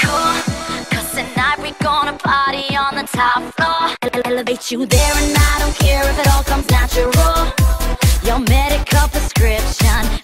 cool. Cause tonight we're gonna party on the top floor. Elevate you there, and I don't care if it all comes natural. Your medical prescription.